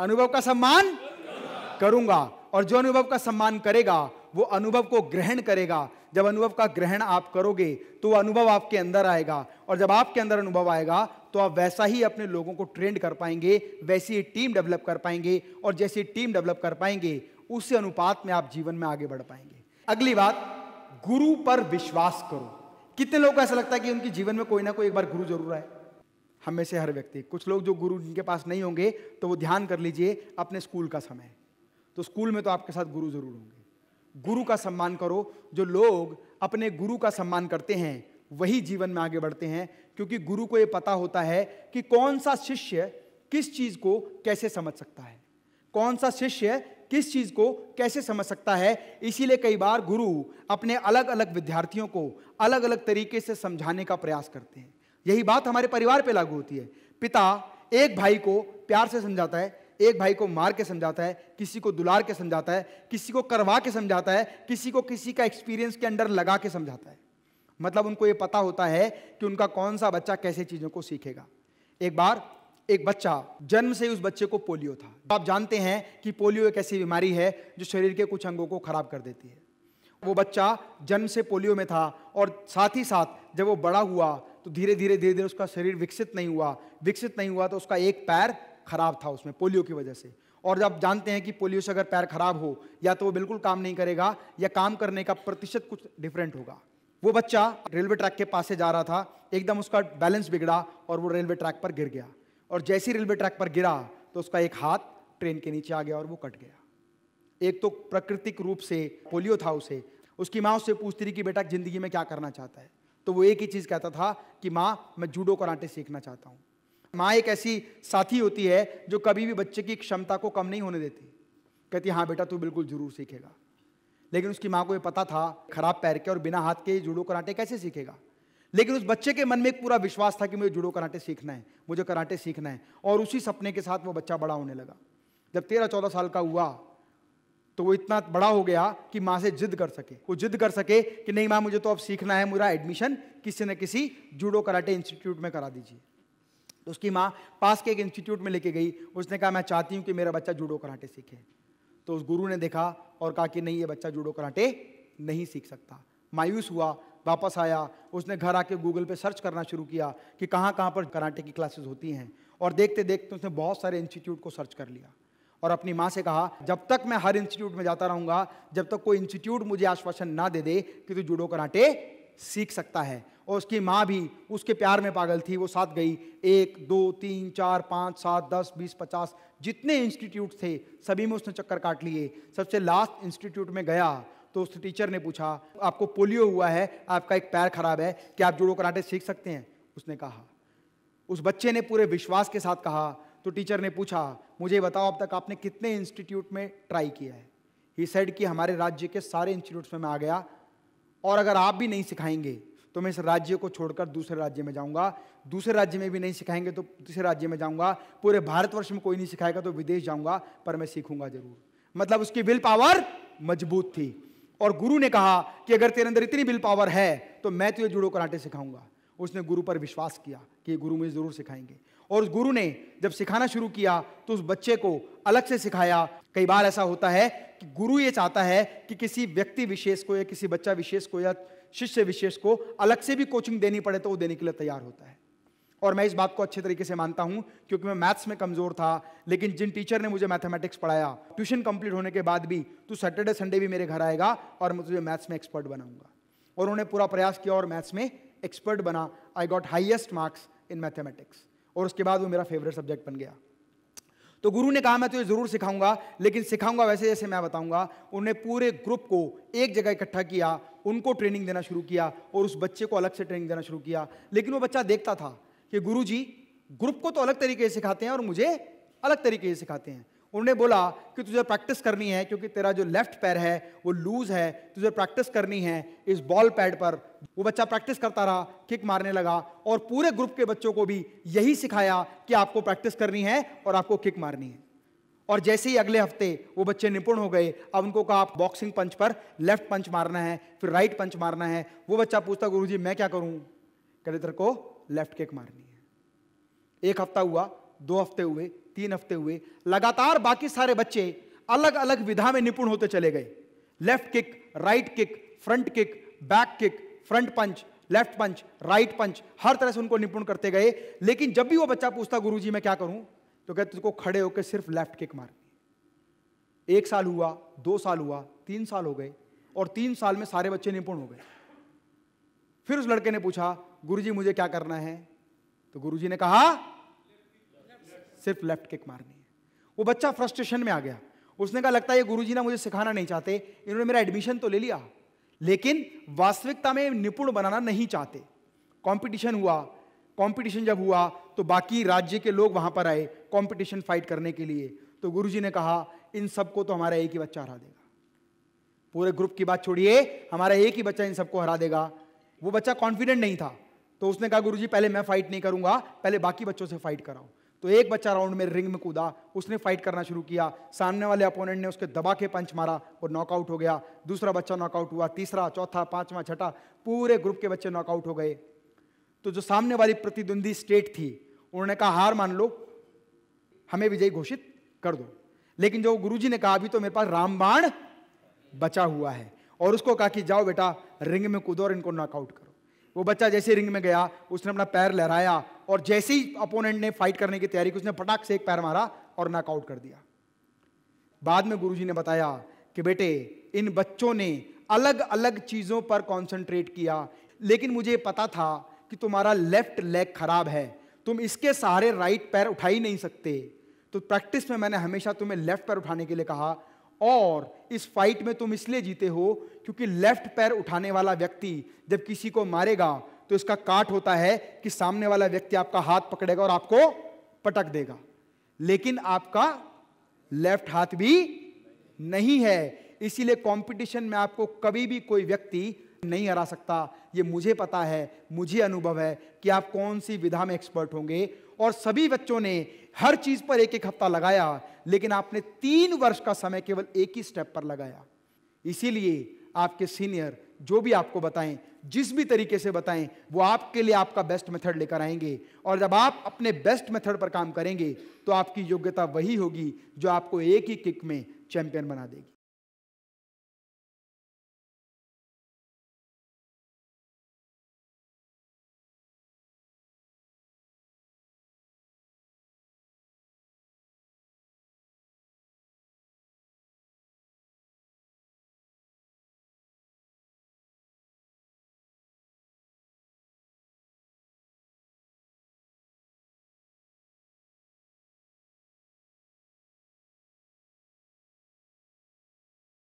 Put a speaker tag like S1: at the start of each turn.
S1: अनुभव का सम्मान करूँगा और जो अनुभव का सम्मान करेगा, वो अनुभव को ग्रहण करेगा। जब अनुभव का ग्रहण आप करोगे तो वो अनुभव आपके अंदर आएगा और जब आपके अंदर अनुभव आएगा तो आप वैसा ही अपने लोगों को ट्रेंड कर पाएँगे, वैसी टीम डेवलप कर पाएँगे और जैसी टीम डेवलप कर पाएँगे, उसी अनुपात में आप जीवन में आगे बढ़ पाएँगे। अगली बात, गुरु पर विश्वास करो। कितने लोगों को ऐसा लगता है कि उनके जीवन में कोई ना कोई एक बार गुरु ज़रूर आए? हम में से हर व्यक्ति। कुछ लोग जो गुरु जिनके पास नहीं होंगे तो वो ध्यान कर लीजिए अपने स्कूल का समय। तो स्कूल में तो आपके साथ गुरु ज़रूर होंगे। गुरु का सम्मान करो। जो लोग अपने गुरु का सम्मान करते हैं, वही जीवन में आगे बढ़ते हैं, क्योंकि गुरु को ये पता होता है कि कौन सा शिष्य किस चीज़ को कैसे समझ सकता है। कौन सा शिष्य किस चीज़ को कैसे समझ सकता है। इसीलिए कई बार गुरु अपने अलग अलग विद्यार्थियों को अलग अलग तरीके से समझाने का प्रयास करते हैं। यही बात हमारे परिवार पे लागू होती है। पिता एक भाई को प्यार से समझाता है, एक भाई को मार के समझाता है, किसी को दुलार के समझाता है, किसी को करवा के समझाता है, किसी को किसी का एक्सपीरियंस के अंडर लगा के समझाता है। मतलब उनको ये पता होता है कि उनका कौन सा बच्चा कैसे चीज़ों को सीखेगा। एक बार एक बच्चा जन्म से ही उस बच्चे को पोलियो था। आप जानते हैं कि पोलियो एक ऐसी बीमारी है जो शरीर के कुछ अंगों को खराब कर देती है। वो बच्चा जन्म से पोलियो में था और साथ ही साथ जब वो बड़ा हुआ तो धीरे धीरे धीरे धीरे उसका शरीर विकसित नहीं हुआ, विकसित नहीं हुआ तो उसका एक पैर खराब था उसमें पोलियो की वजह से। और जब जानते हैं कि पोलियो से अगर पैर खराब हो, या तो वो बिल्कुल काम नहीं करेगा, या काम करने का प्रतिशत कुछ डिफरेंट होगा। वो बच्चा रेलवे ट्रैक के पास से जा रहा था, एकदम उसका बैलेंस बिगड़ा और वो रेलवे ट्रैक पर गिर गया। और जैसे ही रेलवे ट्रैक पर गिरा तो उसका एक हाथ ट्रेन के नीचे आ गया और वो कट गया। एक तो प्राकृतिक रूप से, पोलियो था उसे। उसकी माँ उससे पूछती रही कि बेटा ज़िंदगी में क्या करना चाहता है? तो वो एक ही चीज़ कहता था कि माँ, मैं जूडो कराटे सीखना चाहता हूँ। माँ एक ऐसी साथी होती है जो कभी भी बच्चे की क्षमता को कम नहीं होने देती। कहती हाँ बेटा, तू बिल्कुल ज़रूर सीखेगा। लेकिन उसकी माँ को ये पता था, खराब पैर के और बिना हाथ के जूडो कराटे कैसे सीखेगा? लेकिन उस बच्चे के मन में एक पूरा विश्वास था कि मुझे जूडो कराटे सीखना है, मुझे कराटे सीखना है। और उसी सपने के साथ वो बच्चा बड़ा होने लगा। जब तेरह चौदह साल का हुआ तो वो इतना बड़ा हो गया कि माँ से जिद कर सके। वो जिद कर सके कि नहीं माँ, मुझे तो अब सीखना है, मेरा एडमिशन किसी न किसी जूडो कराटे इंस्टीट्यूट में करा दीजिए। तो उसकी माँ पास के एक इंस्टीट्यूट में लेके गई। उसने कहा, मैं चाहती हूँ कि मेरा बच्चा जूडो कराटे सीखे। तो उस गुरु ने देखा और कहा कि नहीं, ये बच्चा जूडो कराटे नहीं सीख सकता। मायूस हुआ, वापस आया। उसने घर आके गूगल पे सर्च करना शुरू किया कि कहाँ कहाँ पर कराटे की क्लासेस होती हैं। और देखते देखते उसने बहुत सारे इंस्टीट्यूट को सर्च कर लिया। और अपनी माँ से कहा, जब तक मैं हर इंस्टीट्यूट में जाता रहूँगा, जब तक कोई इंस्टीट्यूट मुझे आश्वासन ना दे दे कि तू जूडो कराटे सीख सकता है। और उसकी माँ भी उसके प्यार में पागल थी, वो साथ गई। एक, दो, तीन, चार, पाँच, सात, दस, बीस, पचास, जितने इंस्टीट्यूट थे, सभी में उसने चक्कर काट लिए। सबसे लास्ट इंस्टीट्यूट में गया तो उस टीचर ने पूछा, आपको पोलियो हुआ है? आपका एक पैर खराब है, क्या आप जूडो कराटे सीख सकते हैं? उसने कहा। उस बच्चे ने पूरे विश्वास के साथ कहा तो टीचर ने पूछा, मुझे बताओ अब तक आपने कितने इंस्टीट्यूट में ट्राई किया है? ही सेड कि हमारे राज्य के सारे इंस्टीट्यूट्स में मैं आ गया। और अगर आप भी नहीं सिखाएँगे तो मैं इस राज्य को छोड़कर दूसरे राज्य में जाऊँगा। दूसरे राज्य में भी नहीं सिखाएँगे तो तीसरे राज्य में जाऊँगा। पूरे भारतवर्ष में कोई नहीं सिखाएगा तो विदेश जाऊँगा, पर मैं सीखूँगा ज़रूर। मतलब उसकी विल पावर मज़बूत थी। और गुरु ने कहा कि अगर तेरे अंदर इतनी विल पावर है तो मैं तुझे जुड़ो कराटे सिखाऊँगा। उसने गुरु पर विश्वास किया कि गुरु मुझे ज़रूर सिखाएँगे। और उस गुरु ने जब सिखाना शुरू किया तो उस बच्चे को अलग से सिखाया। कई बार ऐसा होता है कि गुरु ये चाहता है कि किसी व्यक्ति विशेष को या किसी बच्चा विशेष को या शिष्य विशेष को अलग से भी कोचिंग देनी पड़े तो वो देने के लिए तैयार होता है। और मैं इस बात को अच्छे तरीके से मानता हूँ, क्योंकि मैं मैथ्स में कमज़ोर था, लेकिन जिन टीचर ने मुझे मैथमेटिक्स पढ़ाया, ट्यूशन कंप्लीट होने के बाद भी, तू सैटरडे, संडे भी मेरे घर आएगा और मैं तुझे मैथ्स में एक्सपर्ट बनाऊँगा। और उन्होंने पूरा प्रयास किया और मैथ्स में एक्सपर्ट बना I got highest marks in mathematics और उसके बाद वो मेरा फेवरेट सब्जेक्ट बन गया। तो गुरु ने कहा, मैं तुझे ज़रूर सिखाऊँगा, लेकिन सिखाऊँगा वैसे जैसे मैं बताऊँगा। उन्होंने पूरे ग्रुप को एक जगह इकट्ठा किया, उनको ट्रेनिंग देना शुरू किया और उस बच्चे को अलग से ट्रेनिंग देना शुरू किया। लेकिन वो बच्चा देखता था कि गुरु जी ग्रुप को तो अलग तरीके से सिखाते हैं और मुझे अलग तरीके से सिखाते हैं। उन्होंने बोला कि तुझे प्रैक्टिस करनी है क्योंकि तेरा जो लेफ़्ट पैर है, वो लूज है, तुझे प्रैक्टिस करनी है इस बॉल पैड पर। वो बच्चा प्रैक्टिस करता रहा किक मारने लगा और पूरे ग्रुप के बच्चों को भी यही सिखाया कि आपको प्रैक्टिस करनी है और आपको किक मारनी है। और जैसे ही अगले हफ़्ते वो बच्चे निपुण हो गए, अब उनको कहा आप बॉक्सिंग पंच पर लेफ़्ट पंच मारना है, फिर राइट पंच मारना है। वो बच्चा पूछता गुरु जी मैं क्या करूँ? कहते, तेरे को लेफ़्ट किक मारनी है। एक हफ़्ता हुआ, दो हफ़्ते हुए तीन हफ़्ते हुए, लगातार बाकी सारे बच्चे अलग अलग विधा में निपुण होते चले गए। Left kick right kick front kick back kick front punch left punch right punch हर तरह से उनको निपुण करते गए। लेकिन जब भी वो बच्चा पूछता, गुरुजी, मैं क्या करूँ? तो कहते, तुझको खड़े होकर सिर्फ़ लेफ़्ट किक मारनी एक साल हुआ, दो साल हुआ, तीन साल हो गए और तीन साल में सारे बच्चे निपुण हो गए। फिर उस लड़के ने पूछा, गुरुजी, मुझे क्या करना है? तो गुरुजी ने कहा सिर्फ़ लेफ़्ट किक मारनी है। वो बच्चा फ्रस्ट्रेशन में आ गया। उसने कहा, लगता है ये गुरुजी ना मुझे सिखाना नहीं चाहते। इन्होंने मेरा एडमिशन तो ले लिया। लेकिन वास्तविकता में निपुण बनाना नहीं चाहते। कंपटीशन हुआ। कंपटीशन जब हुआ तो बाकी राज्य के लोग वहाँ पर आए कंपटीशन फाइट करने के लिए। तो गुरुजी ने कहा, इन सबको तो हमारा एक ही बच्चा हरा देगा। पूरे ग्रुप की बात छोड़िए, हमारा एक ही बच्चा इन सबको हरा देगा। वो बच्चा कॉन्फिडेंट नहीं था। तो उसने कहा, गुरुजी, पहले मैं फाइट नहीं करूँगा, पहले बाकी बच्चों से फाइट कराओ। तो एक बच्चा राउंड में रिंग में कूदा, उसने फाइट करना शुरू किया। सामने वाले अपोनेंट ने उसके दबा के पंच मारा और नॉकआउट हो गया। दूसरा बच्चा नॉकआउट हुआ, तीसरा, चौथा, पांचवा, छठा, पूरे ग्रुप के बच्चे नॉकआउट हो गए। तो जो सामने वाली प्रतिद्वंदी स्टेट थी, उन्होंने कहा, हार मान लो, हमें विजयी घोषित कर दो। लेकिन जो गुरुजी ने कहा, अभी तो मेरे पास रामबाण बचा हुआ है। और उसको कहा कि, जाओ बेटा रिंग में कूदो और इनको नॉकआउट करो। वो बच्चा जैसे रिंग में गया, उसने अपना पैर लहराया और जैसे ही अपोनेंट ने फाइट करने की तैयारी की, उसने फटाक से एक पैर मारा और नॉकआउट कर दिया। बाद में गुरुजी ने बताया कि बेटे, इन बच्चों ने अलग अलग चीज़ों पर कंसंट्रेट किया, लेकिन मुझे पता था कि तुम्हारा लेफ़्ट लेग खराब है। तुम इसके सहारे राइट पैर उठा ही नहीं सकते। तो प्रैक्टिस में मैंने हमेशा तुम्हें लेफ़्ट पैर उठाने के लिए कहा, और इस फाइट में तुम इसलिए जीते हो क्योंकि लेफ़्ट पैर उठाने वाला व्यक्ति जब किसी को मारेगा तो इसका काट होता है कि सामने वाला व्यक्ति आपका हाथ पकड़ेगा और आपको पटक देगा। लेकिन आपका लेफ़्ट हाथ भी नहीं है। इसीलिए कंपटीशन में आपको कभी भी कोई व्यक्ति नहीं हरा सकता। ये मुझे पता है, मुझे अनुभव है कि आप कौन सी विधा में एक्सपर्ट होंगे। और सभी बच्चों ने हर चीज़ पर एक एक हफ़्ता लगाया, लेकिन आपने तीन वर्ष का समय केवल एक ही स्टेप पर लगाया। इसीलिए आपके सीनियर जो भी आपको बताएँ जिस भी तरीके से बताएँ, वो आपके लिए आपका बेस्ट मेथड लेकर आएँगे। और जब आप अपने बेस्ट मेथड पर काम करेंगे तो आपकी योग्यता वही होगी जो आपको एक ही किक में चैंपियन बना देगी।